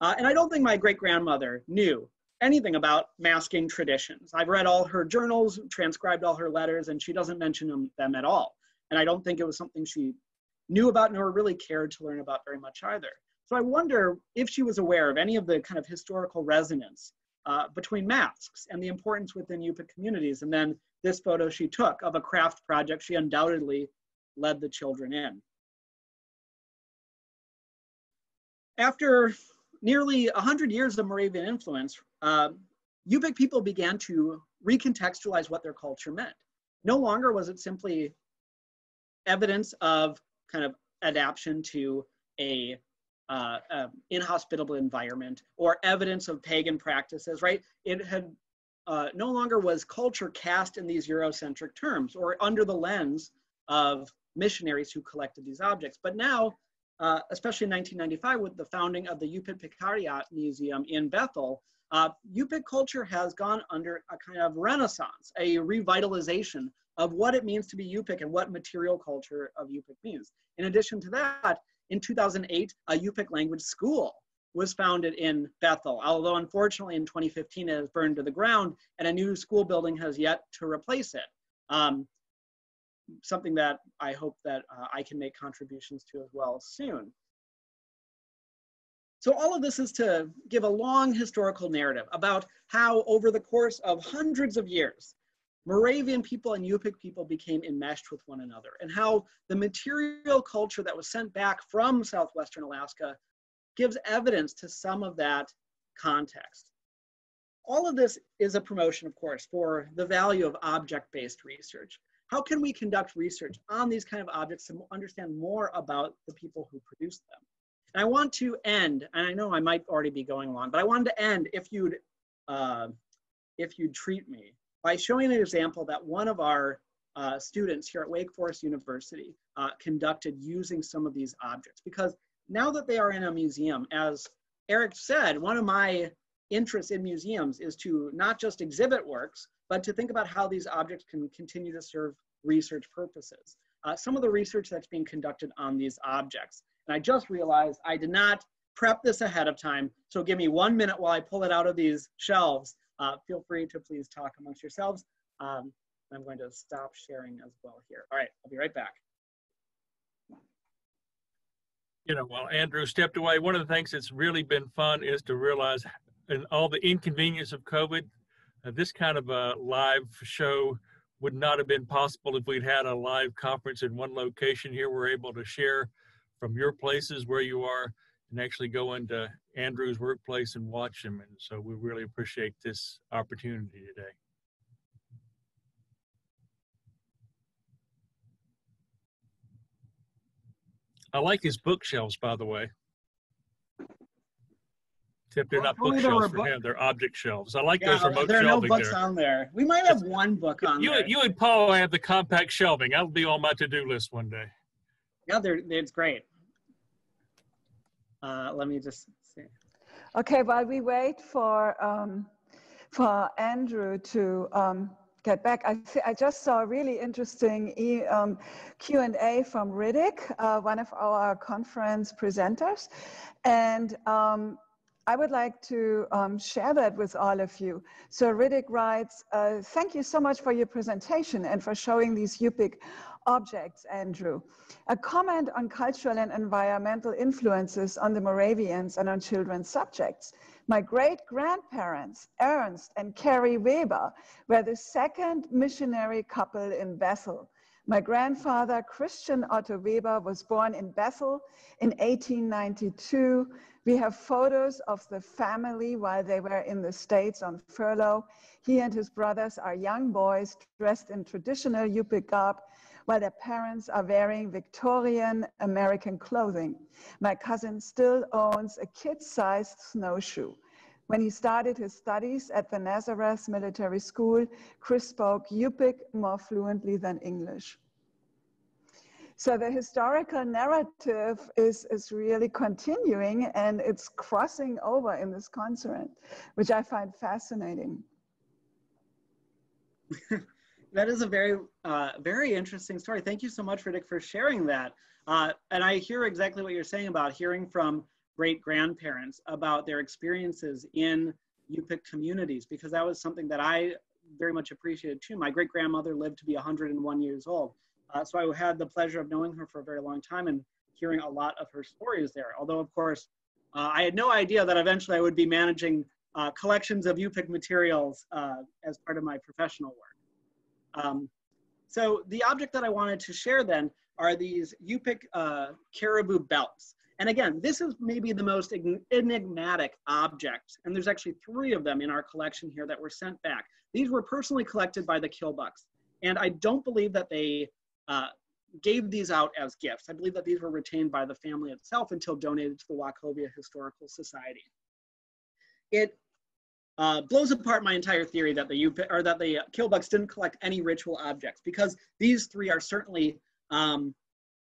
Uh, and I don't think my great grandmother knew anything about masking traditions. I've read all her journals, transcribed all her letters, and she doesn't mention them, them at all. And I don't think it was something she knew about nor really cared to learn about very much either. So I wonder if she was aware of any of the kind of historical resonance uh, between masks and the importance within Yupik communities. And then this photo she took of a craft project she undoubtedly led the children in. After nearly 100 years of Moravian influence, uh, Yupik people began to recontextualize what their culture meant. No longer was it simply evidence of kind of adaptation to a uh, inhospitable environment or evidence of pagan practices, right? It had uh, no longer was culture cast in these Eurocentric terms or under the lens of missionaries who collected these objects. But now, uh, especially in 1995 with the founding of the Yupik Piciryarait Museum in Bethel, uh, Yupik culture has gone under a kind of renaissance, a revitalization of what it means to be Yupik and what material culture of Yupik means. In addition to that, in 2008, a Yupik language school was founded in Bethel, although unfortunately in 2015 it has burned to the ground and a new school building has yet to replace it. Um, something that I hope that uh, I can make contributions to as well soon. So all of this is to give a long historical narrative about how over the course of hundreds of years, Moravian people and Yupik people became enmeshed with one another and how the material culture that was sent back from Southwestern Alaska gives evidence to some of that context. All of this is a promotion, of course, for the value of object-based research. How can we conduct research on these kind of objects to understand more about the people who produced them? And I want to end, and I know I might already be going along, but I wanted to end if you'd, uh, if you'd treat me by showing an example that one of our uh, students here at Wake Forest University uh, conducted using some of these objects. Because now that they are in a museum, as Eric said, one of my interests in museums is to not just exhibit works, but to think about how these objects can continue to serve research purposes. Uh, some of the research that's being conducted on these objects. And I just realized I did not prep this ahead of time. So give me one minute while I pull it out of these shelves. Uh, feel free to please talk amongst yourselves. Um, I'm going to stop sharing as well here. All right, I'll be right back. You know, while Andrew stepped away, one of the things that's really been fun is to realize and all the inconvenience of COVID, uh, this kind of a live show would not have been possible if we'd had a live conference in one location. Here we're able to share from your places where you are and actually go into Andrew's workplace and watch him. And so we really appreciate this opportunity today. I like his bookshelves, by the way. Except they're not bookshelves for him; they're object shelves. I like yeah, those remote there are no books there. on there. We might have one book on you, there. You and Paul have the compact shelving. That'll be on my to-do list one day. Yeah, they're, it's great. Uh, let me just see. Okay, while we wait for um, for Andrew to um, get back, I, I just saw a really interesting e um, Q&A from Riddick, uh, one of our conference presenters. And um, I would like to um, share that with all of you. So Riddick writes, uh, thank you so much for your presentation and for showing these Yupik objects, Andrew. A comment on cultural and environmental influences on the Moravians and on children's subjects. My great grandparents, Ernst and Carrie Weber, were the second missionary couple in Bethel. My grandfather, Christian Otto Weber, was born in Bethel in 1892 we have photos of the family while they were in the States on furlough. He and his brothers are young boys dressed in traditional Yupik garb, while their parents are wearing Victorian American clothing. My cousin still owns a kid-sized snowshoe. When he started his studies at the Nazareth Military School, Chris spoke Yupik more fluently than English. So the historical narrative is, is really continuing and it's crossing over in this concert, which I find fascinating. that is a very, uh, very interesting story. Thank you so much, Riddick, for sharing that. Uh, and I hear exactly what you're saying about hearing from great grandparents about their experiences in Yupik communities, because that was something that I very much appreciated too. My great grandmother lived to be 101 years old. Uh, so I had the pleasure of knowing her for a very long time and hearing a lot of her stories there. Although, of course, uh, I had no idea that eventually I would be managing uh, collections of Yupik materials uh, as part of my professional work. Um, so the object that I wanted to share then are these Yupik uh, caribou belts. And again, this is maybe the most enigmatic object. And there's actually three of them in our collection here that were sent back. These were personally collected by the Kilbucks. And I don't believe that they uh, gave these out as gifts. I believe that these were retained by the family itself until donated to the Wachovia Historical Society. It uh, blows apart my entire theory that the or that the Kilbucks didn't collect any ritual objects because these three are certainly um,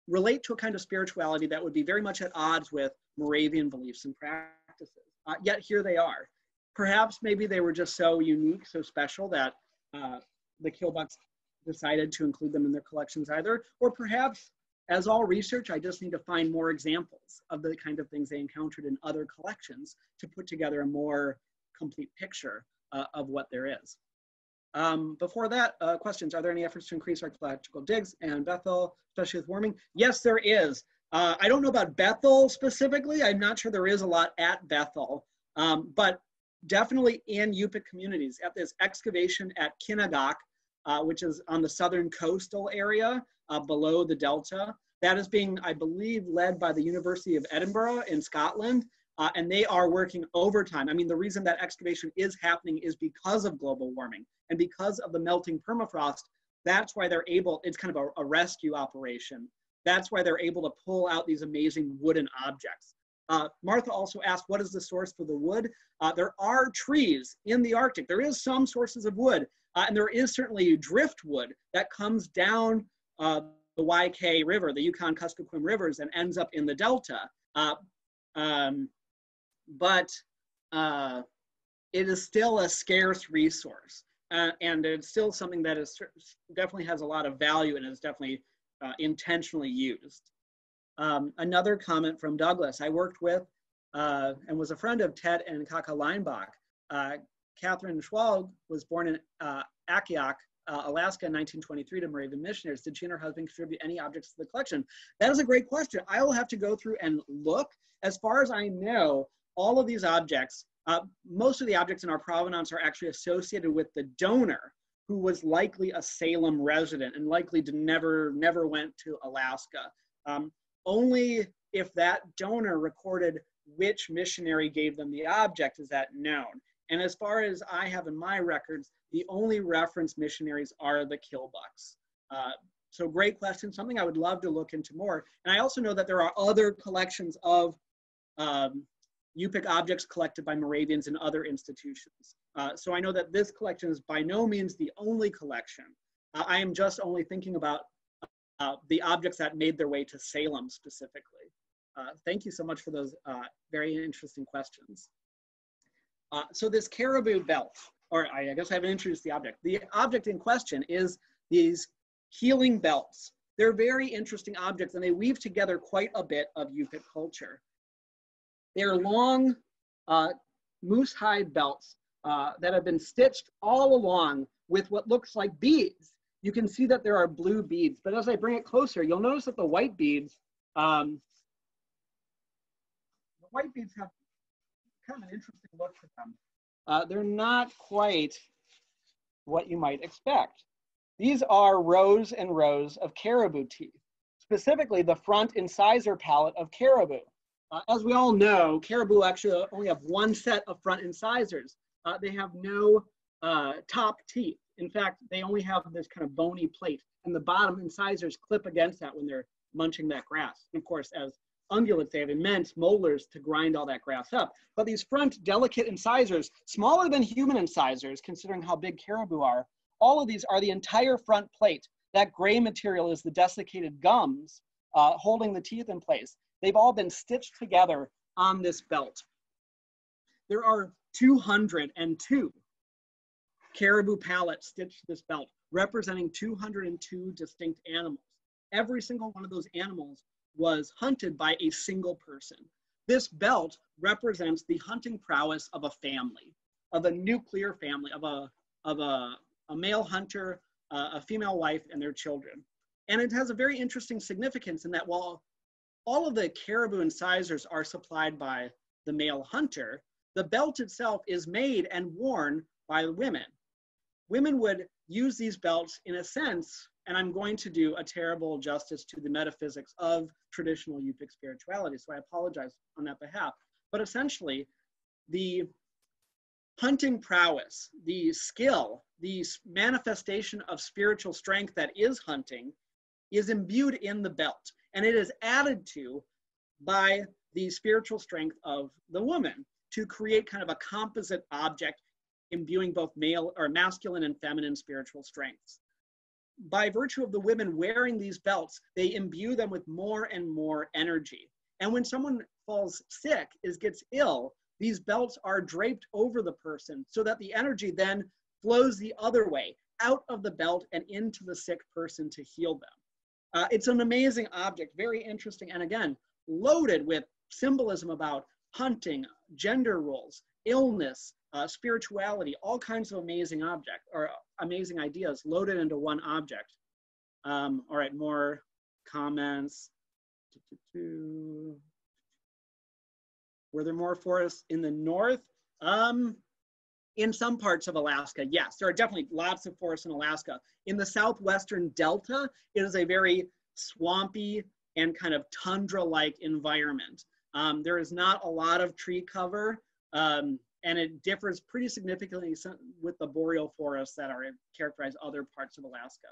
relate to a kind of spirituality that would be very much at odds with Moravian beliefs and practices. Uh, yet here they are. Perhaps maybe they were just so unique, so special that uh, the Kilbucks decided to include them in their collections either, or perhaps As all research, I just need to find more examples of the kind of things they encountered in other collections to put together a more complete picture uh, of what there is. Um, before that, uh, questions. Are there any efforts to increase archaeological digs and Bethel, especially with warming? Yes, there is. Uh, I don't know about Bethel specifically. I'm not sure there is a lot at Bethel, um, but definitely in Yupik communities. At this excavation at Quinhagak, uh, which is on the southern coastal area uh, below the delta, that is being, I believe, led by the University of Edinburgh in Scotland uh, and they are working overtime. I mean, the reason that excavation is happening is because of global warming and because of the melting permafrost. That's why they're able, it's kind of a, a rescue operation. That's why they're able to pull out these amazing wooden objects. Uh, Martha also asked, what is the source for the wood? Uh, there are trees in the Arctic. There is some sources of wood, uh, and there is certainly driftwood that comes down uh, the YK River, the Yukon Kuskokwim rivers, and ends up in the delta. Uh, um, but uh, it is still a scarce resource. Uh, and it's still something that is definitely has a lot of value and is definitely uh, intentionally used. Um, another comment from Douglas, I worked with uh, and was a friend of Ted and Kaka Leinbach. Uh, Catherine Schwalbe was born in uh, Akiak, uh, Alaska in 1923 to Moravian missionaries. Did she and her husband contribute any objects to the collection? That is a great question. I will have to go through and look. As far as I know, all of these objects, uh, most of the objects in our provenance are actually associated with the donor who was likely a Salem resident and likely to never, never went to Alaska. Um, only if that donor recorded which missionary gave them the object is that known. And as far as I have in my records, the only reference missionaries are the Kilbucks. Uh, so great question, something I would love to look into more. And I also know that there are other collections of um, Yupik objects collected by Moravians and other institutions. Uh, so I know that this collection is by no means the only collection. Uh, I am just only thinking about uh, the objects that made their way to Salem specifically. Uh, thank you so much for those uh, very interesting questions. Uh, so this caribou belt, or I guess I haven't introduced the object. The object in question is these healing belts. They're very interesting objects and they weave together quite a bit of Yupik culture. They're long uh, moose hide belts uh, that have been stitched all along with what looks like beads. You can see that there are blue beads, but as I bring it closer, you'll notice that the white beads, um, the white beads have kind of an interesting look to them. Uh, they're not quite what you might expect. These are rows and rows of caribou teeth, specifically the front incisor palate of caribou. Uh, as we all know, caribou actually only have one set of front incisors. Uh, they have no uh, top teeth. In fact, they only have this kind of bony plate, and the bottom incisors clip against that when they're munching that grass. And of course, as ungulates, they have immense molars to grind all that grass up. But these front delicate incisors, smaller than human incisors, considering how big caribou are, all of these are the entire front plate. That gray material is the desiccated gums uh, holding the teeth in place. They've all been stitched together on this belt. There are 202 caribou palates stitched to this belt, representing 202 distinct animals. Every single one of those animals was hunted by a single person. This belt represents the hunting prowess of a family, of a nuclear family, of a, of a, a male hunter, uh, a female wife, and their children. And it has a very interesting significance in that while all of the caribou incisors are supplied by the male hunter. The belt itself is made and worn by women. Women would use these belts in a sense, and I'm going to do a terrible justice to the metaphysics of traditional Yupik spirituality, so I apologize on that behalf. But essentially, the hunting prowess, the skill, the manifestation of spiritual strength that is hunting is imbued in the belt and it is added to by the spiritual strength of the woman to create kind of a composite object imbuing both male or masculine and feminine spiritual strengths. By virtue of the women wearing these belts, they imbue them with more and more energy. And when someone falls sick, is gets ill, these belts are draped over the person so that the energy then flows the other way, out of the belt and into the sick person to heal them. Uh, it's an amazing object, very interesting, and again, loaded with symbolism about hunting, gender roles, illness, uh, spirituality, all kinds of amazing object or amazing ideas loaded into one object. Um, all right, more comments. Were there more forests in the north? Um, in some parts of Alaska, yes, there are definitely lots of forests in Alaska. In the southwestern delta, it is a very swampy and kind of tundra-like environment. Um, there is not a lot of tree cover, um, and it differs pretty significantly with the boreal forests that are characterize other parts of Alaska.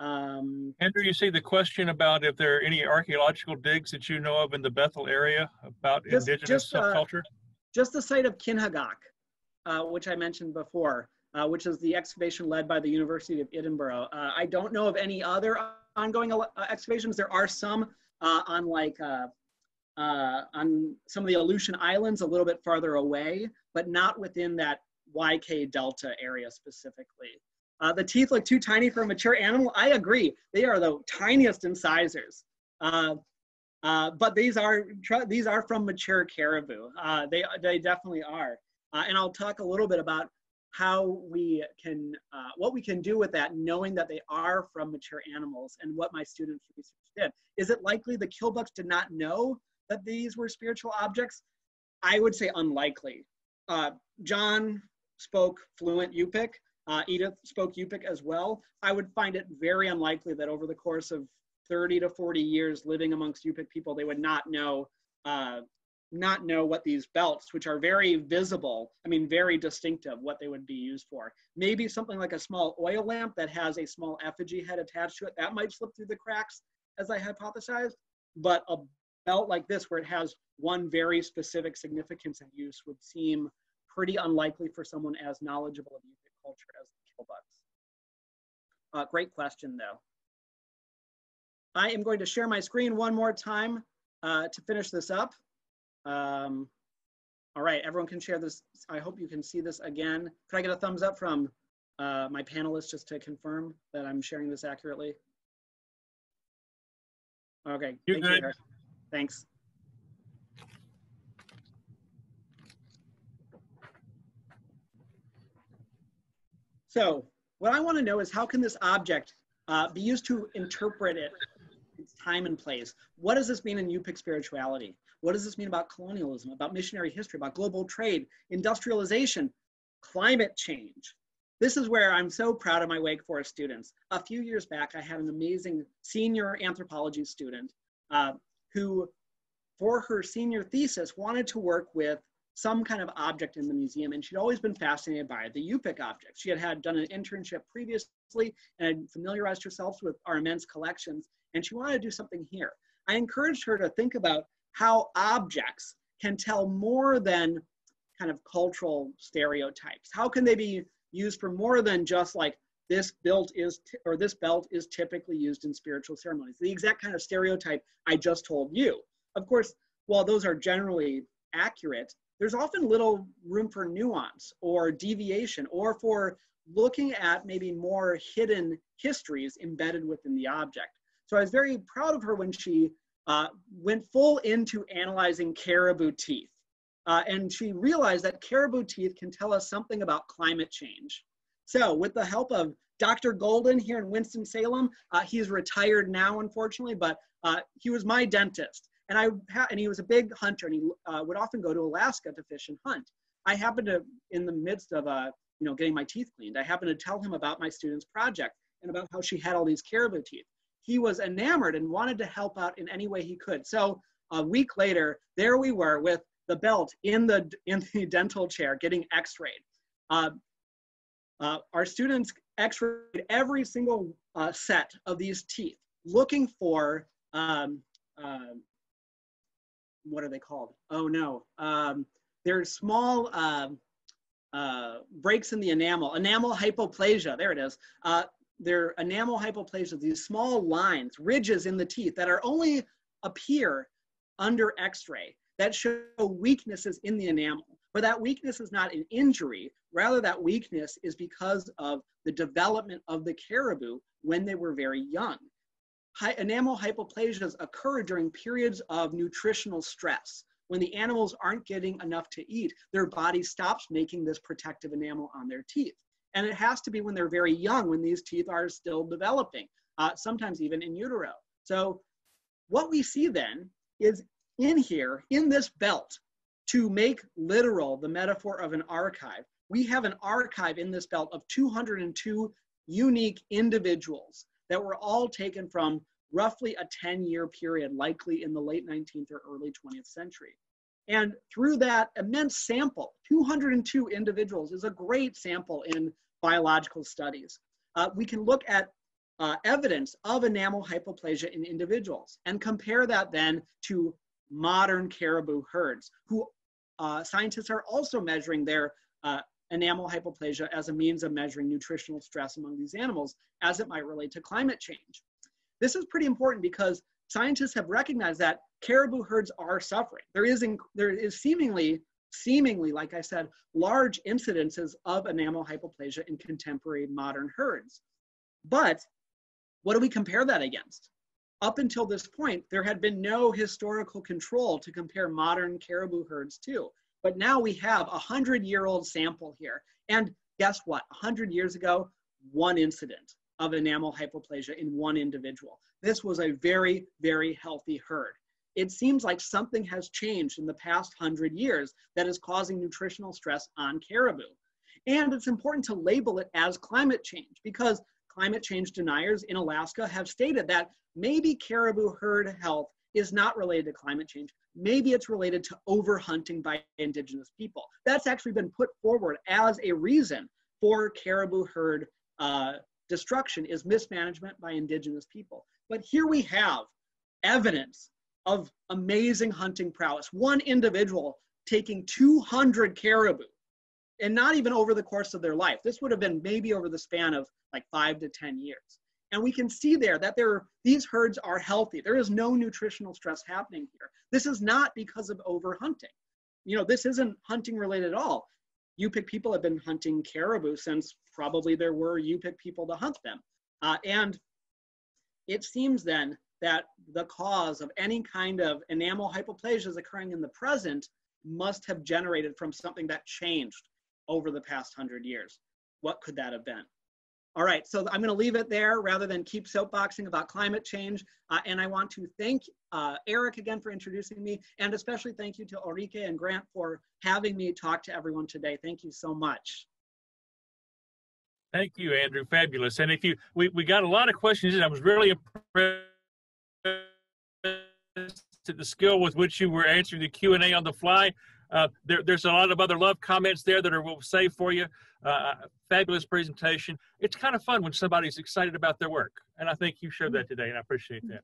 Um, Andrew, you see the question about if there are any archaeological digs that you know of in the Bethel area about just, indigenous just, uh, subculture? Uh, just the site of Quinhagak, uh, which I mentioned before, uh, which is the excavation led by the University of Edinburgh. Uh, I don't know of any other ongoing uh, excavations. There are some on like on some of the Aleutian Islands a little bit farther away, but not within that YK Delta area specifically. Uh, the teeth look too tiny for a mature animal. I agree. They are the tiniest incisors. Uh, uh, but these are these are from mature caribou. Uh, they they definitely are. Uh, and I'll talk a little bit about how we can uh, what we can do with that, knowing that they are from mature animals, and what my students research did. Is it likely the Kilbucks did not know that these were spiritual objects? I would say unlikely. John spoke fluent Yupik. Uh, Edith spoke Yupik as well. I would find it very unlikely that over the course of 30 to 40 years living amongst Yupik people, they would not know uh, not know what these belts, which are very visible, I mean, very distinctive, what they would be used for. Maybe something like a small oil lamp that has a small effigy head attached to it, that might slip through the cracks, as I hypothesized. But a belt like this, where it has one very specific significance and use, would seem pretty unlikely for someone as knowledgeable of Yupik culture as the Kilbucks? Uh, great question, though. I am going to share my screen one more time uh, to finish this up. Um, all right, everyone can share this. I hope you can see this again. Could I get a thumbs up from uh, my panelists just to confirm that I'm sharing this accurately? Okay, You're thank good. you. Thanks. So what I want to know is how can this object uh, be used to interpret it, its time and place? What does this mean in Yupik spirituality? What does this mean about colonialism, about missionary history, about global trade, industrialization, climate change? This is where I'm so proud of my Wake Forest students. A few years back, I had an amazing senior anthropology student uh, who, for her senior thesis, wanted to work with some kind of object in the museum, and she'd always been fascinated by the Yupik objects. She had, had done an internship previously and had familiarized herself with our immense collections, and she wanted to do something here. I encouraged her to think about how objects can tell more than kind of cultural stereotypes. How can they be used for more than just like this belt is or this belt is typically used in spiritual ceremonies. The exact kind of stereotype I just told you. Of course, while those are generally accurate, there's often little room for nuance or deviation or for looking at maybe more hidden histories embedded within the object. So I was very proud of her when she uh, went full into analyzing caribou teeth. Uh, and she realized that caribou teeth can tell us something about climate change. So with the help of Dr. Golden here in Winston-Salem, uh, he's retired now, unfortunately, but uh, he was my dentist. And I and he was a big hunter, and he uh, would often go to Alaska to fish and hunt. I happened to, in the midst of uh, you know getting my teeth cleaned, I happened to tell him about my student's project and about how she had all these caribou teeth. He was enamored and wanted to help out in any way he could. So a week later, there we were with the belt in the in the dental chair getting X-rayed. Uh, uh, our students X-rayed every single uh, set of these teeth, looking for um, uh, what are they called? Oh no, um, they're small um, uh, breaks in the enamel, enamel hypoplasia. There it is. They're enamel hypoplasia. These small lines, ridges in the teeth that are only appear under X-ray that show weaknesses in the enamel. But that weakness is not an injury. Rather, that weakness is because of the development of the caribou when they were very young. enamel hypoplasias occur during periods of nutritional stress. When the animals aren't getting enough to eat, their body stops making this protective enamel on their teeth. And it has to be when they're very young, when these teeth are still developing, uh, sometimes even in utero. So what we see then is in here, in this belt, to make literal the metaphor of an archive, we have an archive in this belt of 202 unique individuals that were all taken from roughly a 10 year period, likely in the late 19th or early 20th century. And through that immense sample, 202 individuals is a great sample in biological studies. Uh, we can look at uh, evidence of enamel hypoplasia in individuals and compare that then to modern caribou herds, who uh, scientists are also measuring their uh, enamel hypoplasia as a means of measuring nutritional stress among these animals as it might relate to climate change. This is pretty important because scientists have recognized that caribou herds are suffering. There is, there is seemingly, seemingly, like I said, large incidences of enamel hypoplasia in contemporary modern herds. But what do we compare that against? Up until this point, there had been no historical control to compare modern caribou herds to. But now we have a hundred year old sample here. And guess what? Hundred years ago, one incident of enamel hypoplasia in one individual. This was a very, very healthy herd. It seems like something has changed in the past hundred years that is causing nutritional stress on caribou. And it's important to label it as climate change because climate change deniers in Alaska have stated that maybe caribou herd health is not related to climate change. Maybe it's related to overhunting by indigenous people. That's actually been put forward as a reason for caribou herd uh, destruction is mismanagement by indigenous people. But here we have evidence of amazing hunting prowess. One individual taking 200 caribou and not even over the course of their life. This would have been maybe over the span of like five to 10 years. And we can see there that there, these herds are healthy. There is no nutritional stress happening here. This is not because of overhunting. You know, this isn't hunting related at all. Yupik people have been hunting caribou since probably there were Yupik people to hunt them. Uh, and it seems then that the cause of any kind of enamel hypoplasias occurring in the present must have generated from something that changed over the past hundred years. What could that have been? All right, so I'm going to leave it there rather than keep soapboxing about climate change. Uh, and I want to thank uh, Eric again for introducing me, and especially thank you to Ulrike and Grant for having me talk to everyone today. Thank you so much. Thank you, Andrew. Fabulous. And if you, we, we got a lot of questions in. I was really impressed at the skill with which you were answering the Q&A on the fly. Uh, there, there's a lot of other love comments there that are we'll save for you. Uh, fabulous presentation. It's kind of fun when somebody's excited about their work, and I think you showed that today, and I appreciate that.